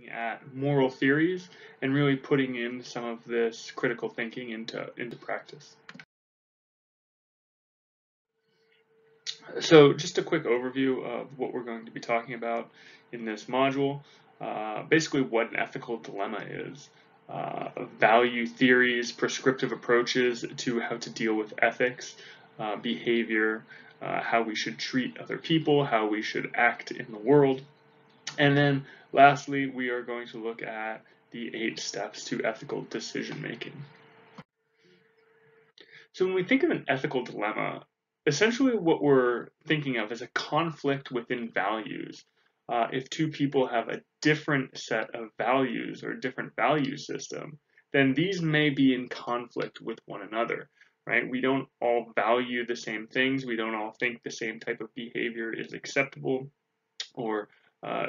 looking at moral theories and really putting in some of this critical thinking into, into practice. So just a quick overview of what we're going to be talking about in this module. Uh, basically what an ethical dilemma is. Uh, value theories, prescriptive approaches to how to deal with ethics, uh, behavior, uh, how we should treat other people, how we should act in the world. And then lastly, we are going to look at the eight steps to ethical decision making. So when we think of an ethical dilemma, essentially what we're thinking of is a conflict within values. Uh, if two people have a different set of values or a different value system, then these may be in conflict with one another, right? We don't all value the same things. We don't all think the same type of behavior is acceptable or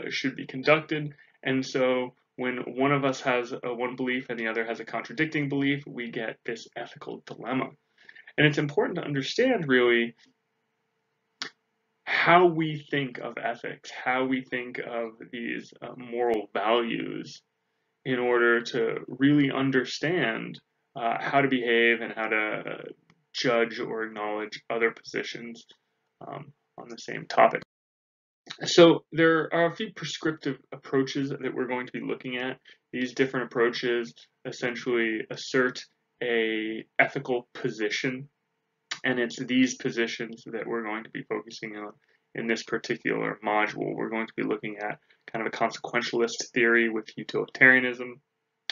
should be conducted. And so when one of us has a one belief and the other has a contradicting belief, we get this ethical dilemma. And it's important to understand really how we think of ethics, how we think of these uh, moral values in order to really understand uh, how to behave and how to judge or acknowledge other positions um, on the same topic. So there are a few prescriptive approaches that we're going to be looking at. These different approaches essentially assert a ethical position, and it's these positions that we're going to be focusing on in this particular module. We're going to be looking at kind of a consequentialist theory with utilitarianism.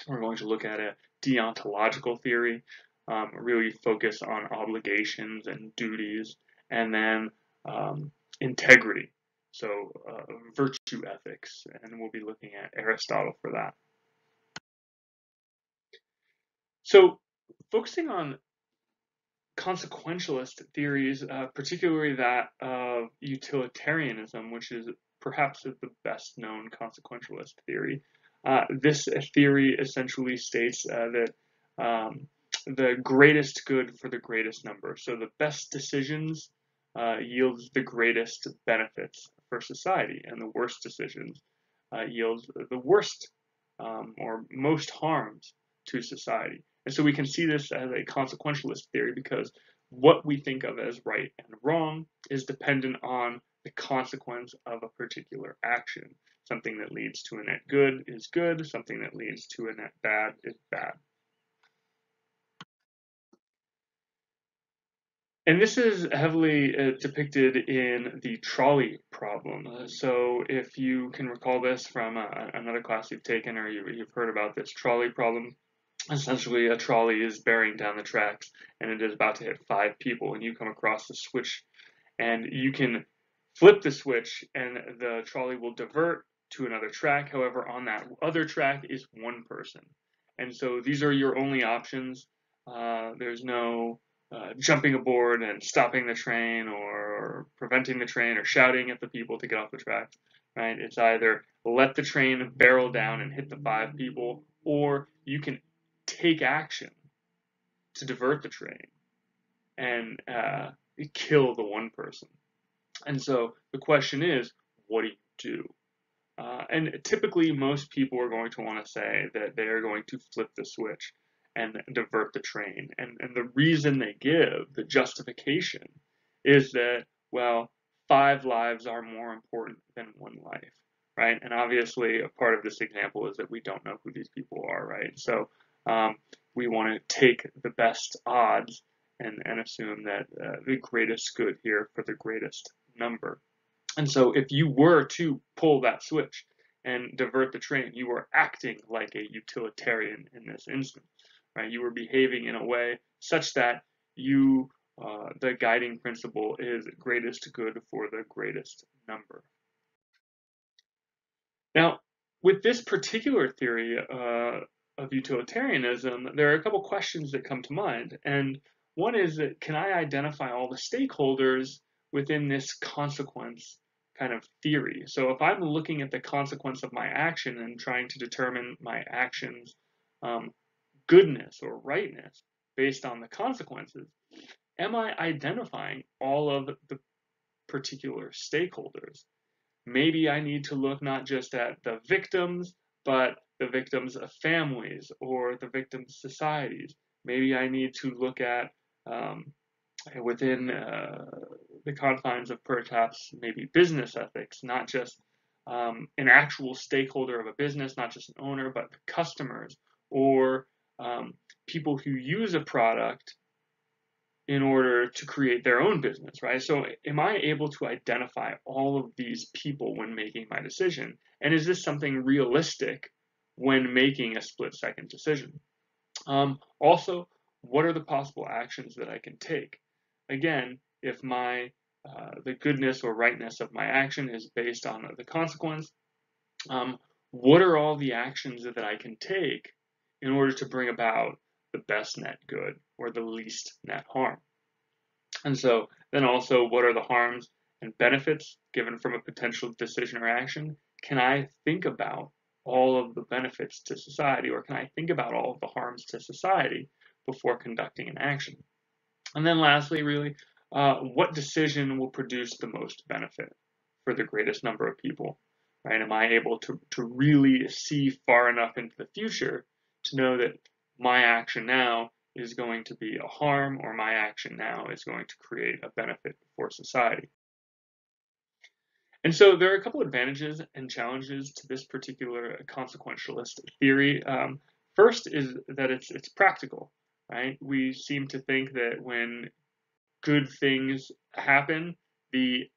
We're going to look at a deontological theory, um, really focus on obligations and duties, and then um, integrity, so uh, virtue ethics, and we'll be looking at Aristotle for that. So focusing on consequentialist theories, uh, particularly that of utilitarianism, which is perhaps the best known consequentialist theory. Uh, this theory essentially states uh, that um, the greatest good for the greatest number. So the best decisions uh, yields the greatest benefits for society, and the worst decisions uh, yields the worst um, or most harms to society. And so we can see this as a consequentialist theory because what we think of as right and wrong is dependent on the consequence of a particular action. Something that leads to a net good is good, something that leads to a net bad is bad. And this is heavily uh, depicted in the trolley problem. Uh, so if you can recall this from uh, another class you've taken or you, have heard about this trolley problem, essentially a trolley is bearing down the tracks and it is about to hit five people and you come across the switch and you can flip the switch and the trolley will divert to another track. However, on that other track is one person. And so these are your only options. Uh, there's no uh, jumping aboard and stopping the train or preventing the train or shouting at the people to get off the tracks, right? It's either let the train barrel down and hit the five people, or you can take action to divert the train and uh, kill the one person. And so the question is, what do you do? Uh, and typically, most people are going to want to say that they are going to flip the switch and divert the train. And, and the reason they give, the justification, is that, well, five lives are more important than one life, right? And obviously, a part of this example is that we don't know who these people are, right? So um, we want to take the best odds and, and assume that uh, the greatest good here for the greatest number. And so if you were to pull that switch and divert the train, you were acting like a utilitarian in this instance right? You were behaving in a way such that you, uh, the guiding principle is greatest good for the greatest number. Now, with this particular theory uh, of utilitarianism, there are a couple questions that come to mind. And one is that can I identify all the stakeholders within this consequence kind of theory? So if I'm looking at the consequence of my action and trying to determine my actions um, goodness or rightness based on the consequences, am I identifying all of the particular stakeholders? Maybe I need to look not just at the victims, but the victims' of families or the victims' societies. Maybe I need to look at um, within uh, the confines of perhaps maybe business ethics, not just um, an actual stakeholder of a business, not just an owner, but the customers or um, people who use a product in order to create their own business, right? So, am I able to identify all of these people when making my decision? And is this something realistic when making a split second decision? Um, also, what are the possible actions that I can take? Again, if my uh, the goodness or rightness of my action is based on the consequence, um, what are all the actions that I can take in order to bring about the best net good or the least net harm? And so then also, what are the harms and benefits given from a potential decision or action? Can I think about all of the benefits to society, or can I think about all of the harms to society before conducting an action? And then lastly, really, uh, what decision will produce the most benefit for the greatest number of people? Right? Am I able to, to really see far enough into the future to know that my action now is going to be a harm or my action now is going to create a benefit for society? And so there are a couple advantages and challenges to this particular consequentialist theory. Um, first is that it's it's practical, right? We seem to think that when good things happen, the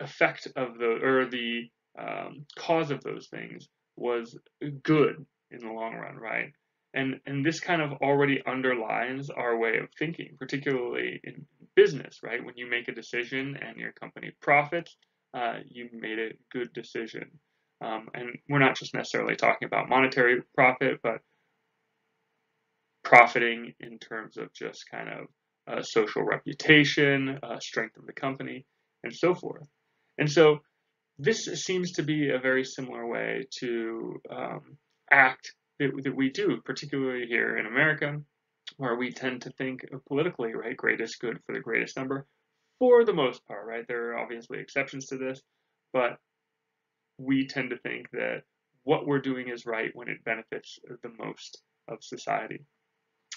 effect of the or the um, cause of those things was good in the long run, right? And and this kind of already underlines our way of thinking, particularly in business, right? When you make a decision and your company profits, uh, you made a good decision. Um, and we're not just necessarily talking about monetary profit, but profiting in terms of just kind of uh, social reputation, uh, strength of the company, and so forth. And so this seems to be a very similar way to um, act that, that we do, particularly here in America, where we tend to think politically, right? Greatest good for the greatest number, for the most part, right? There are obviously exceptions to this, but we tend to think that what we're doing is right when it benefits the most of society.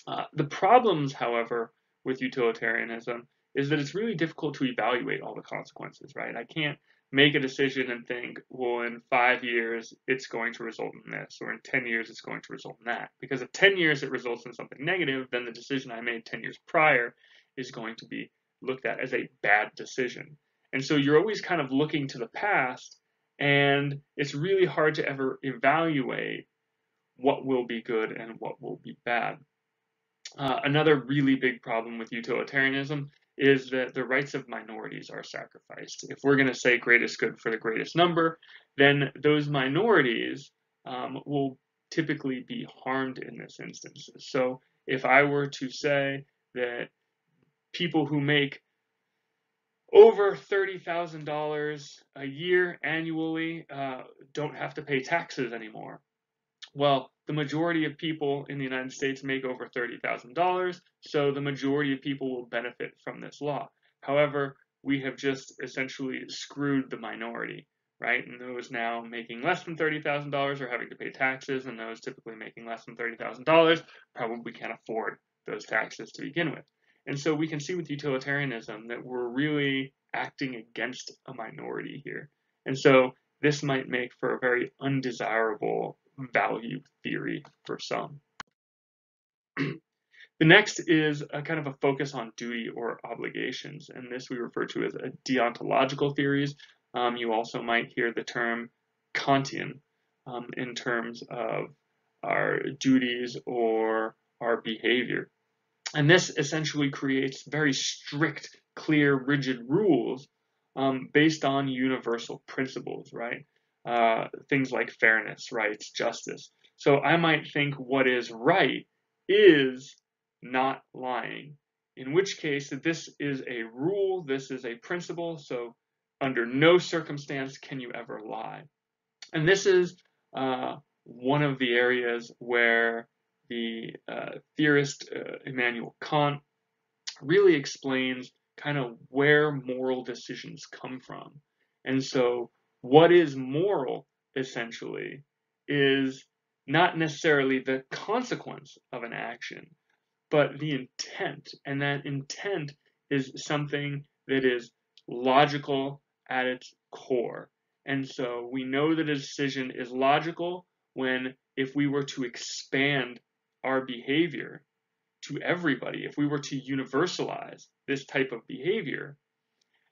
Uh, the problems, however, with utilitarianism is that it's really difficult to evaluate all the consequences, right? I can't make a decision and think, well, in five years, it's going to result in this, or in 10 years, it's going to result in that. Because if 10 years it results in something negative, then the decision I made 10 years prior is going to be looked at as a bad decision. And so you're always kind of looking to the past, and it's really hard to ever evaluate what will be good and what will be bad. Uh, another really big problem with utilitarianism is that the rights of minorities are sacrificed. If we're going to say greatest good for the greatest number, then those minorities um, will typically be harmed in this instance. So if I were to say that people who make over $30,000 a year annually uh, don't have to pay taxes anymore. Well, the majority of people in the United States make over $30,000, so the majority of people will benefit from this law. However, we have just essentially screwed the minority, right? And those now making less than $30,000 are having to pay taxes, and those typically making less than $30,000 probably can't afford those taxes to begin with. And so we can see with utilitarianism that we're really acting against a minority here. And so this might make for a very undesirable value theory for some. the next is a kind of a focus on duty or obligations, and this we refer to as deontological theories. Um, you also might hear the term Kantian um, in terms of our duties or our behavior. And this essentially creates very strict, clear, rigid rules um, based on universal principles, right? Uh, things like fairness, rights, justice. So I might think what is right is not lying, in which case this is a rule, this is a principle, so under no circumstance can you ever lie. And this is uh, one of the areas where the uh, theorist uh, Immanuel Kant really explains kind of where moral decisions come from. And so, what is moral essentially is not necessarily the consequence of an action, but the intent. And that intent is something that is logical at its core. And so we know that a decision is logical when, if we were to expand our behavior to everybody, if we were to universalize this type of behavior,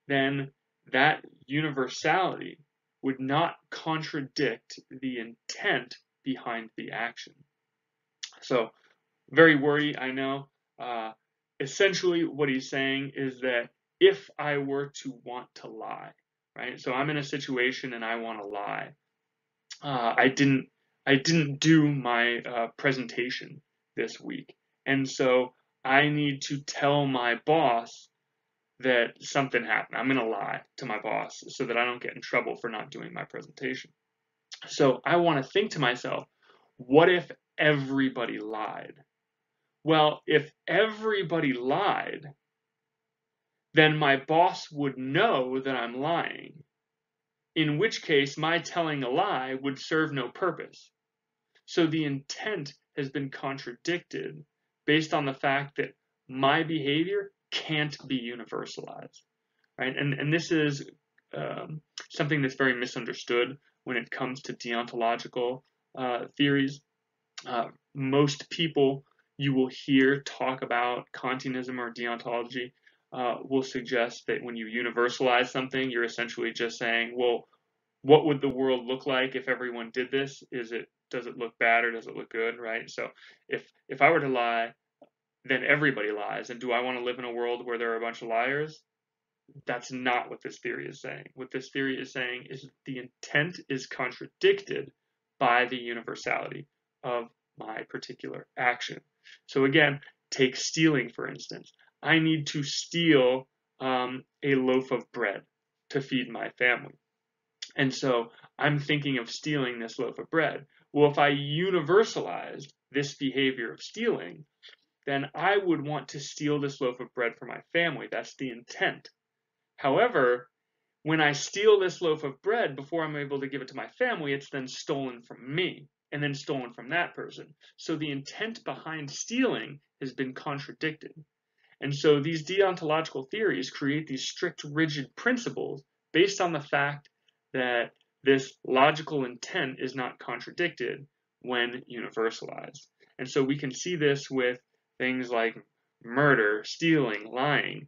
then that universality would not contradict the intent behind the action. So, very wordy, I know. Uh, essentially, what he's saying is that if I were to want to lie, right? So I'm in a situation and I want to lie. Uh, I didn't I didn't do my uh, presentation this week, and so I need to tell my boss that something happened. I'm going to lie to my boss so that I don't get in trouble for not doing my presentation. So I want to think to myself, what if everybody lied? Well, if everybody lied, then my boss would know that I'm lying, in which case my telling a lie would serve no purpose. So the intent has been contradicted based on the fact that my behavior can't be universalized, right? And and this is um, something that's very misunderstood when it comes to deontological uh, theories. Uh, most people you will hear talk about Kantianism or deontology uh, will suggest that when you universalize something, you're essentially just saying, well, what would the world look like if everyone did this? Is it does it look bad or does it look good, right? So if if I were to lie, then everybody lies. And do I want to live in a world where there are a bunch of liars? That's not what this theory is saying. What this theory is saying is the intent is contradicted by the universality of my particular action. So again, take stealing for instance. I need to steal um, a loaf of bread to feed my family. And so I'm thinking of stealing this loaf of bread. Well, if I universalized this behavior of stealing, then I would want to steal this loaf of bread for my family. That's the intent. However, when I steal this loaf of bread before I'm able to give it to my family, it's then stolen from me and then stolen from that person. So the intent behind stealing has been contradicted. And so these deontological theories create these strict, rigid principles based on the fact that this logical intent is not contradicted when universalized. And so we can see this with things like murder, stealing, lying.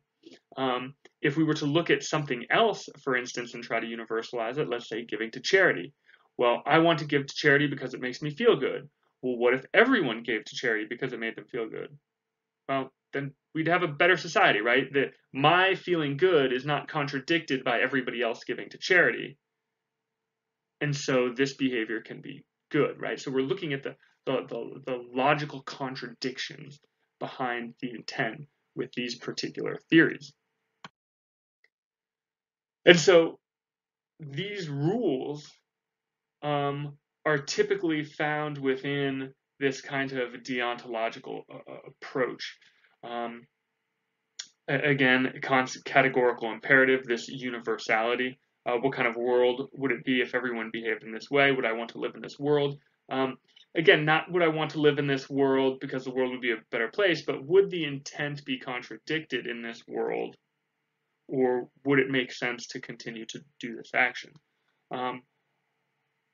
Um, if we were to look at something else, for instance, and try to universalize it, let's say giving to charity. Well, I want to give to charity because it makes me feel good. Well, what if everyone gave to charity because it made them feel good? Well, then we'd have a better society, right? That my feeling good is not contradicted by everybody else giving to charity. And so this behavior can be good, right? So we're looking at the, the, the, the logical contradictions behind the intent with these particular theories. And so these rules um, are typically found within this kind of deontological uh, uh approach. Um, again, categorical imperative, this universality. Uh, what kind of world would it be if everyone behaved in this way? Would I want to live in this world? Um, again, not would I want to live in this world because the world would be a better place, but would the intent be contradicted in this world? Or would it make sense to continue to do this action? Um,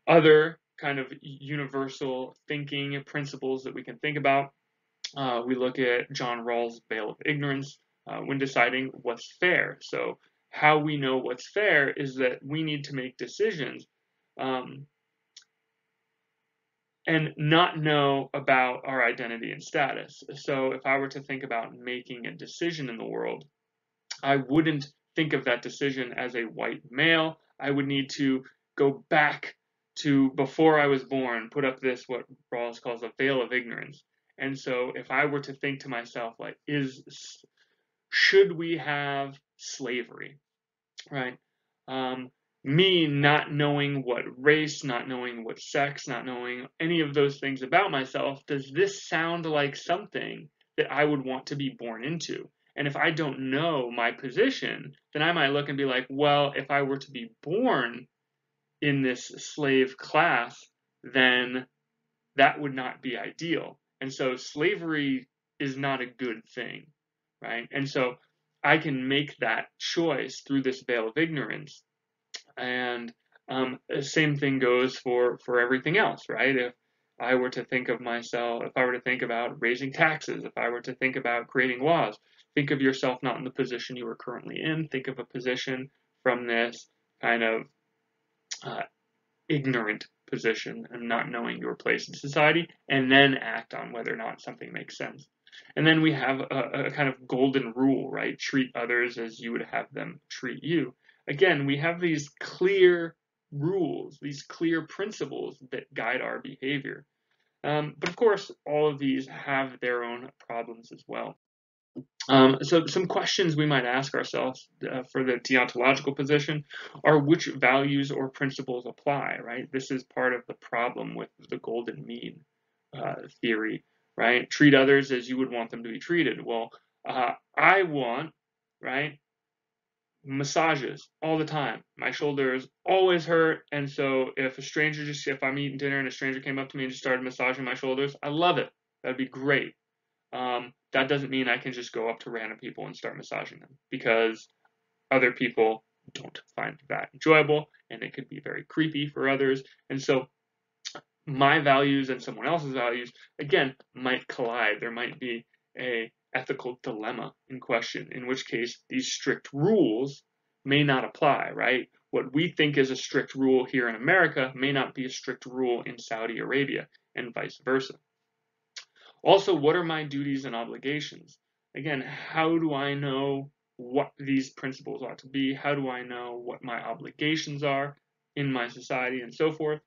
other kind of universal thinking principles that we can think about. Uh, we look at John Rawls' veil of ignorance uh, when deciding what's fair. So, how we know what's fair is that we need to make decisions um, and not know about our identity and status. So, if I were to think about making a decision in the world, I wouldn't think of that decision as a white male. I would need to go back to before I was born put up this what Rawls calls a veil of ignorance. And so if I were to think to myself like is should we have slavery? Right? Um, me not knowing what race, not knowing what sex, not knowing any of those things about myself, does this sound like something that I would want to be born into? And if I don't know my position, then I might look and be like, well, if I were to be born in this slave class, then that would not be ideal. And so slavery is not a good thing, right? And so I can make that choice through this veil of ignorance. And um, the same thing goes for for everything else, right? If I were to think of myself, if I were to think about raising taxes, if I were to think about creating laws, think of yourself not in the position you are currently in. Think of a position from this kind of uh, ignorant position and not knowing your place in society, and then act on whether or not something makes sense. And then we have a, a, kind of golden rule, right? Treat others as you would have them treat you. Again, we have these clear rules, these clear principles that guide our behavior. Um, but of course, all of these have their own problems as well. Um, so some questions we might ask ourselves uh, for the deontological position are which values or principles apply, right? This is part of the problem with the golden mean uh, theory, right? Treat others as you would want them to be treated. Well, uh, I want, right, massages all the time. My shoulders always hurt, and so if a stranger just, if I'm eating dinner and a stranger came up to me and just started massaging my shoulders, I love it. That'd be great. Um, that doesn't mean I can just go up to random people and start massaging them because other people don't find that enjoyable and it could be very creepy for others. And so my values and someone else's values, again, might collide. There might be a ethical dilemma in question, in which case these strict rules may not apply, right? What we think is a strict rule here in America may not be a strict rule in Saudi Arabia and vice versa. Also, what are my duties and obligations? Again, how do I know what these principles ought to be? How do I know what my obligations are in my society and so forth?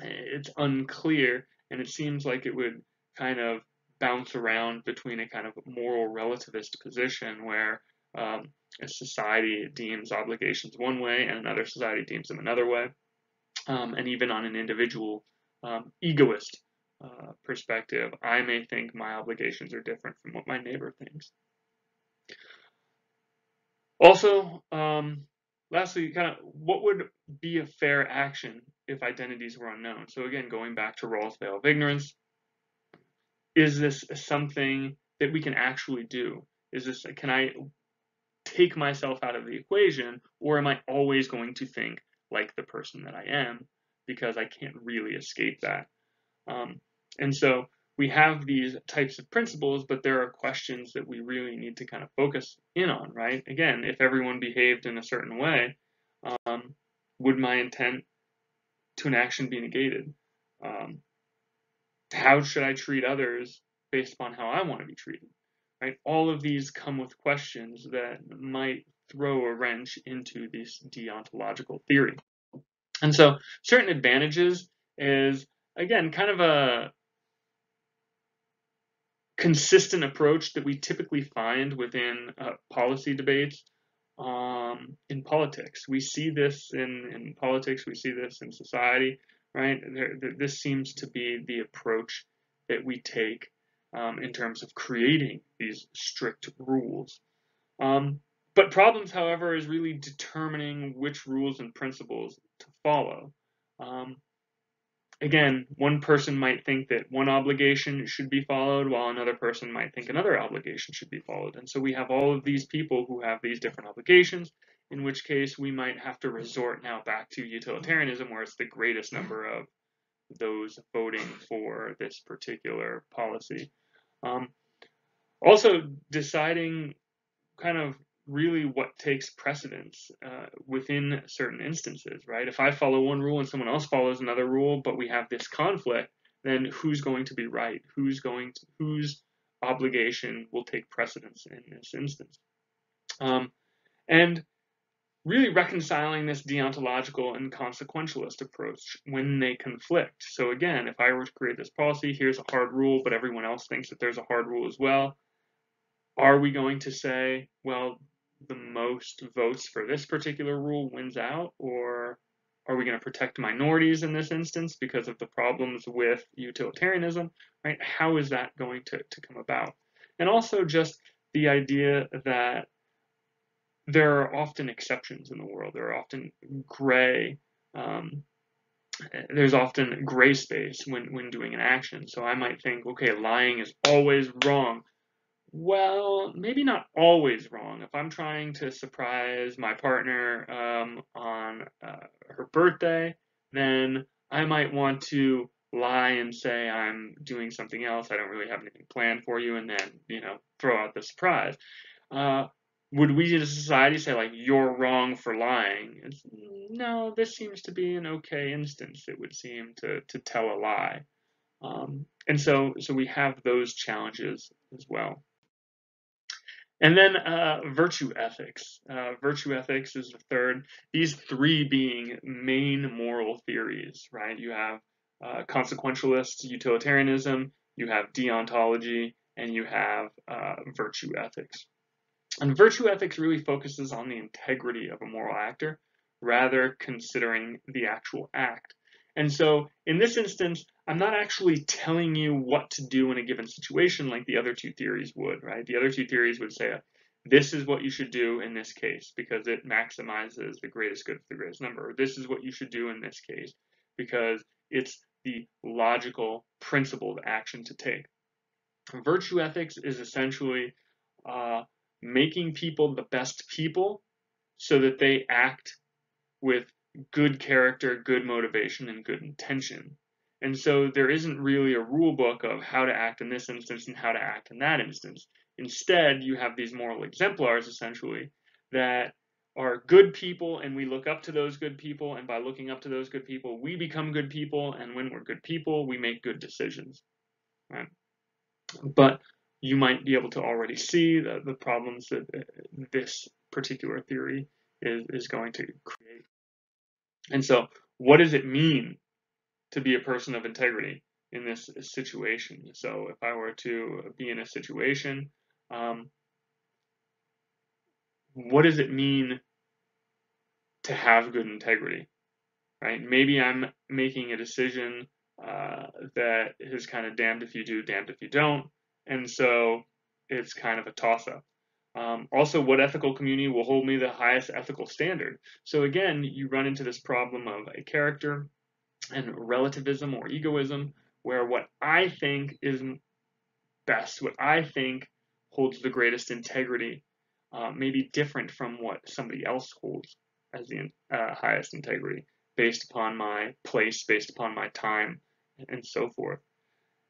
It's unclear, and it seems like it would kind of bounce around between a kind of moral relativist position where um, a society deems obligations one way and another society deems them another way, um, and even on an individual um, egoist uh, perspective, I may think my obligations are different from what my neighbor thinks. Also, um, lastly, kind of what would be a fair action if identities were unknown? So again, going back to Rawls' veil of ignorance, is this something that we can actually do? Is this can I take myself out of the equation, or am I always going to think like the person that I am because I can't really escape that? Um, and so we have these types of principles, but there are questions that we really need to kind of focus in on, right? Again, if everyone behaved in a certain way, um, would my intent to an action be negated? Um, how should I treat others based upon how I want to be treated? Right? All of these come with questions that might throw a wrench into this deontological theory. And so, certain advantages is again kind of a consistent approach that we typically find within uh, policy debates um, in politics. We see this in, in politics, we see this in society, right? This seems to be the approach that we take um, in terms of creating these strict rules. Um, but problems, however, is really determining which rules and principles to follow. Um, again, one person might think that one obligation should be followed, while another person might think another obligation should be followed. And so we have all of these people who have these different obligations, in which case we might have to resort now back to utilitarianism, where it's the greatest number of those voting for this particular policy. Um, also, deciding kind of really what takes precedence uh, within certain instances, right? If I follow one rule and someone else follows another rule, but we have this conflict, then who's going to be right? Who's going to, whose obligation will take precedence in this instance? Um, and really reconciling this deontological and consequentialist approach when they conflict. So again, if I were to create this policy, here's a hard rule, but everyone else thinks that there's a hard rule as well. Are we going to say, well, the most votes for this particular rule wins out, or are we going to protect minorities in this instance because of the problems with utilitarianism, right? How is that going to, to come about? And also just the idea that there are often exceptions in the world. There are often gray um, there's often gray space when, when doing an action. So I might think, okay, lying is always wrong. Well, maybe not always wrong. If I'm trying to surprise my partner um, on uh, her birthday, then I might want to lie and say I'm doing something else. I don't really have anything planned for you, and then you know throw out the surprise. Uh, would we as a society say like you're wrong for lying? It's, no, this seems to be an okay instance. It would seem to to tell a lie, um, and so so we have those challenges as well. And then uh, virtue ethics. Uh, virtue ethics is the third. These three being main moral theories, right? You have uh, consequentialist utilitarianism, you have deontology, and you have uh, virtue ethics. And virtue ethics really focuses on the integrity of a moral actor rather considering the actual act. And so in this instance, I'm not actually telling you what to do in a given situation like the other two theories would, right? The other two theories would say, this is what you should do in this case because it maximizes the greatest good for the greatest number. Or this is what you should do in this case because it's the logical, principled action to take. Virtue ethics is essentially uh, making people the best people so that they act with good character, good motivation, and good intention. And so there isn't really a rule book of how to act in this instance and how to act in that instance. Instead, you have these moral exemplars essentially that are good people and we look up to those good people and by looking up to those good people we become good people and when we're good people we make good decisions right but you might be able to already see the, the problems that uh, this particular theory is, is going to create. And so what does it mean to be a person of integrity in this situation? So if i were to be in a situation um, what does it mean to have good integrity, right? Maybe I'm making a decision uh, that is kind of damned if you do, damned if you don't, and so it's kind of a toss-up. Um, also, what ethical community will hold me the highest ethical standard? So again, you run into this problem of a character and relativism or egoism, where what I think is best, what I think holds the greatest integrity, uh, may be different from what somebody else holds as the uh, highest integrity based upon my place, based upon my time, and so forth.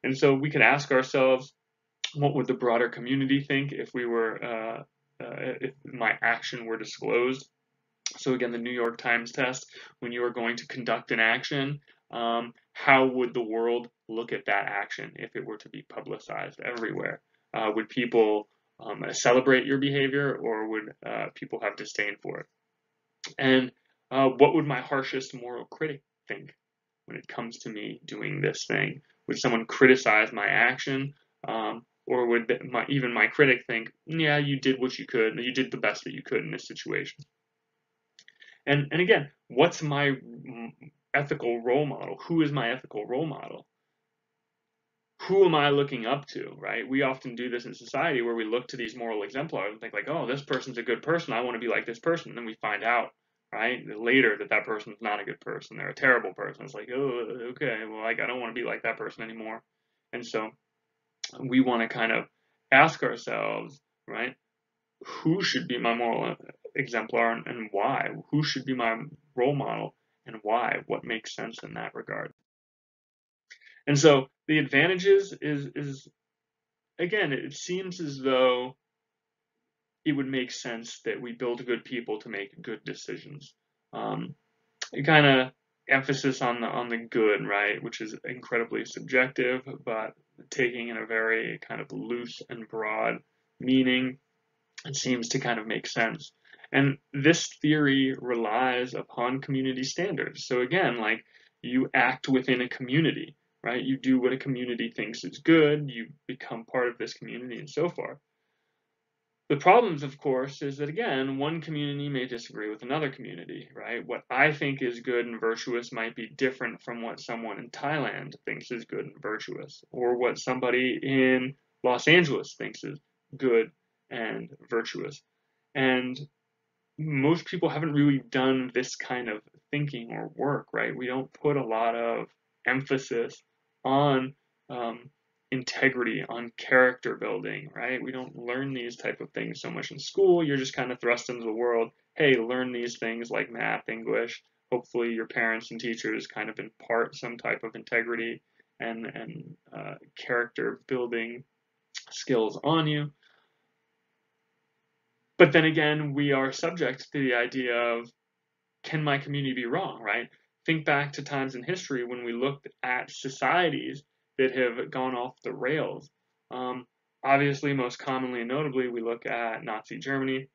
And so we could ask ourselves, what would the broader community think if we were, uh, uh, if my action were disclosed? So again, the New York Times test, when you are going to conduct an action, um, how would the world look at that action if it were to be publicized everywhere? Uh, would people um, celebrate your behavior or would uh, people have disdain for it? And uh, what would my harshest moral critic think when it comes to me doing this thing? Would someone criticize my action? Um, or would my, even my critic think, yeah, you did what you could, you did the best that you could in this situation? And, and again, what's my ethical role model? Who is my ethical role model? who am I looking up to, right? We often do this in society where we look to these moral exemplars and think like, oh, this person's a good person. I want to be like this person. And then we find out, right, later that that person's not a good person. They're a terrible person. It's like, oh, okay, well, like, I don't want to be like that person anymore. And so we want to kind of ask ourselves, right, who should be my moral exemplar and, and why? Who should be my role model and why? What makes sense in that regard? And so the advantages is is again, it seems as though it would make sense that we build good people to make good decisions. Um, kind of emphasis on the on the good, right, which is incredibly subjective, but taking in a very kind of loose and broad meaning, it seems to kind of make sense. And this theory relies upon community standards. So again, like you act within a community right? You do what a community thinks is good, you become part of this community and so forth. The problems, of course, is that again, one community may disagree with another community, right? What I think is good and virtuous might be different from what someone in Thailand thinks is good and virtuous, or what somebody in Los Angeles thinks is good and virtuous. And most people haven't really done this kind of thinking or work, right? We don't put a lot of emphasis on um, integrity, on character building, right? We don't learn these type of things so much in school. You're just kind of thrust into the world. Hey, learn these things like math, English. Hopefully, your parents and teachers kind of impart some type of integrity and and uh, character building skills on you. But then again, we are subject to the idea of can my community be wrong, right? Think back to times in history when we looked at societies that have gone off the rails. Um, obviously, most commonly and notably, we look at Nazi Germany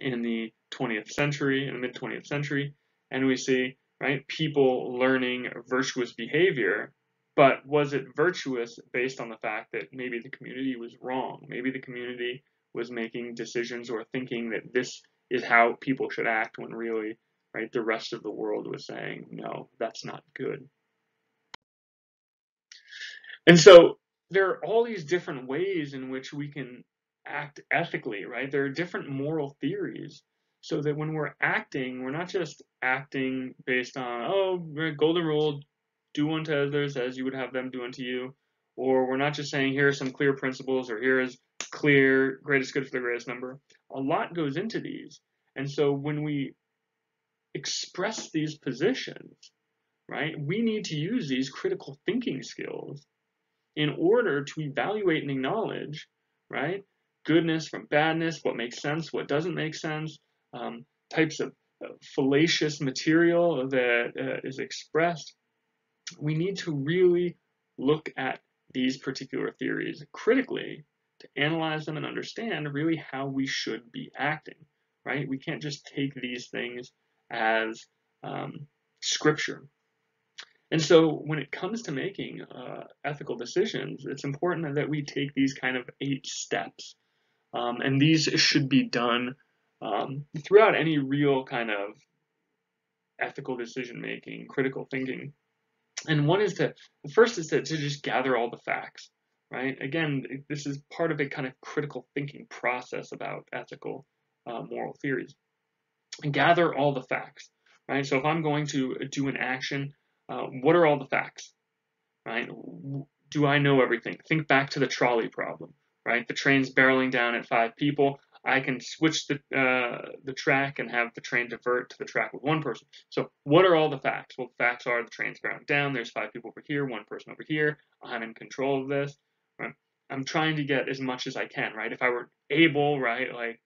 in the 20th century, in the mid 20th century, and we see right people learning virtuous behavior. But was it virtuous based on the fact that maybe the community was wrong? Maybe the community was making decisions or thinking that this is how people should act when really, right, the rest of the world was saying, no, that's not good. And so there are all these different ways in which we can act ethically, right? There are different moral theories so that when we're acting, we're not just acting based on, oh, golden rule, do unto others as you would have them do unto you. Or we're not just saying, here are some clear principles, or here is clear, greatest good for the greatest number. A lot goes into these. And so when we express these positions, right, we need to use these critical thinking skills in order to evaluate and acknowledge, right, goodness from badness, what makes sense, what doesn't make sense, um, types of fallacious material that uh, is expressed. We need to really look at these particular theories critically to analyze them and understand really how we should be acting, right? We can't just take these things as um, scripture. And so when it comes to making uh, ethical decisions, it's important that we take these kind of eight steps. Um, and these should be done um, throughout any real kind of ethical decision making, critical thinking. And one is to, the first is to, to just gather all the facts right? Again, this is part of a kind of critical thinking process about ethical uh, moral theories. And gather all the facts, right? So if I'm going to do an action, uh, what are all the facts, right? Do I know everything? Think back to the trolley problem, right? The train's barreling down at five people. I can switch the uh, the track and have the train divert to the track with one person. So what are all the facts? Well, the facts are the train's barreling down. There's five people over here, one person over here. I'm in control of this. Right? I'm trying to get as much as I can, right? If I were able, right, like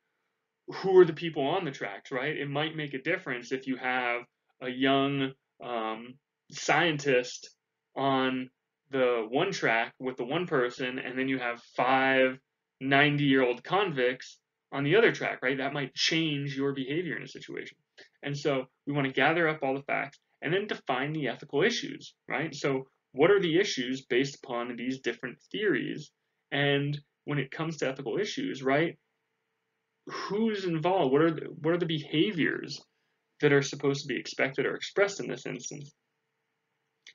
who are the people on the tracks, right? It might make a difference if you have a young um, scientist on the one track with the one person, and then you have five 90 year old convicts on the other track, right? That might change your behavior in a situation. And so we want to gather up all the facts and then define the ethical issues, right? So what are the issues based upon these different theories? And when it comes to ethical issues, right? Who's involved? What are the, what are the behaviors that are supposed to be expected or expressed in this instance?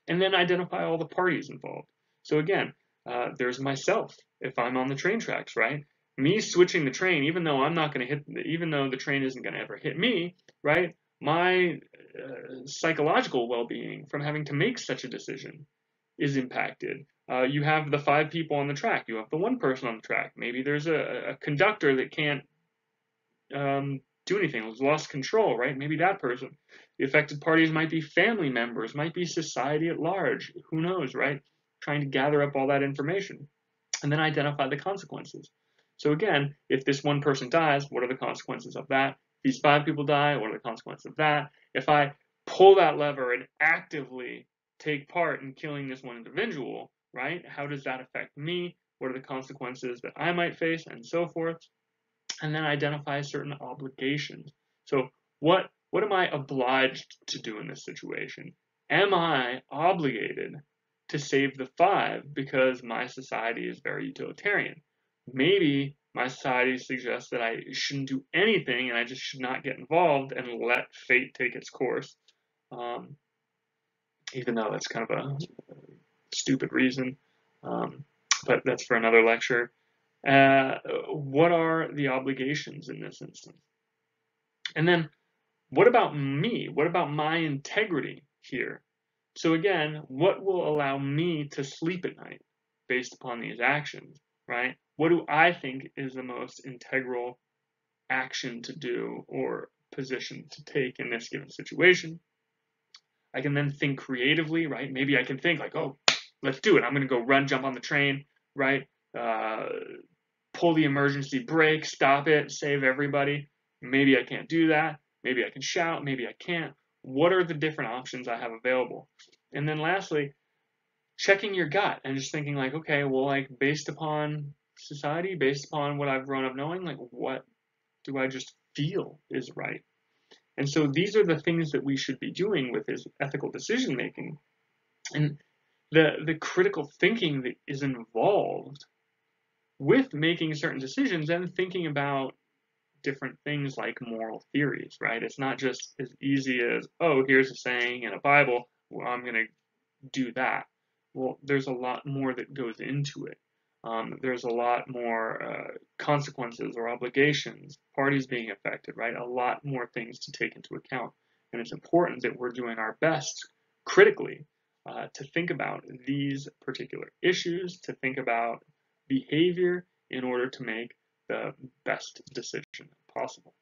And then identify all the parties involved. So again, uh, there's myself if I'm on the train tracks, right? Me switching the train, even though I'm not going to hit, even though the train isn't going to ever hit me, right? My uh, psychological well-being from having to make such a decision is impacted. Uh, you have the five people on the track. You have the one person on the track. Maybe there's a, a conductor that can't um, do anything, has lost control, right? Maybe that person. The affected parties might be family members, might be society at large. Who knows, right? Trying to gather up all that information and then identify the consequences. So again, if this one person dies, what are the consequences of that? If these five people die, what are the consequences of that? If I pull that lever and actively take part in killing this one individual, right? How does that affect me? What are the consequences that I might face, and so forth? And then identify certain obligations. So, what what am I obliged to do in this situation? Am I obligated to save the five because my society is very utilitarian? Maybe my society suggests that I shouldn't do anything and I just should not get involved and let fate take its course. Um, even though that's kind of a stupid reason. Um, but that's for another lecture. Uh, what are the obligations in this instance? And then what about me? What about my integrity here? So again, what will allow me to sleep at night based upon these actions, right? What do I think is the most integral action to do or position to take in this given situation? I can then think creatively, right? Maybe I can think like, oh, let's do it. I'm going to go run, jump on the train, right? Uh, pull the emergency brake, stop it, save everybody. Maybe I can't do that. Maybe I can shout. Maybe I can't. What are the different options I have available? And then lastly, checking your gut and just thinking like, okay, well, like based upon society, based upon what I've grown up knowing, like what do I just feel is right? And so these are the things that we should be doing with this ethical decision making. And the the critical thinking that is involved with making certain decisions and thinking about different things like moral theories, right? It's not just as easy as, oh, here's a saying in a Bible, well, I'm going to do that. Well, there's a lot more that goes into it. Um, there's a lot more uh, consequences or obligations, parties being affected, right? A lot more things to take into account. And it's important that we're doing our best critically uh, to think about these particular issues, to think about behavior in order to make the best decision possible.